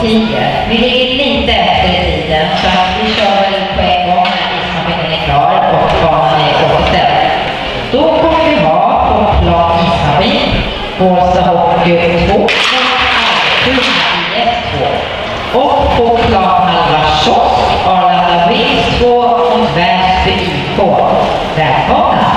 10. Vi ligger lite efter i tiden så att vi kör väl på en gång när ismaskinen är klar och banan är återställd. Då kommer vi ha på plan ismaskin, Bålsta Hockey 2 mot Almtuna IF 2. Och på plan Halva Kiosk, Arlanda Wings 2 mot Väsby IK. Välkomna!